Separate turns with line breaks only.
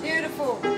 Beautiful.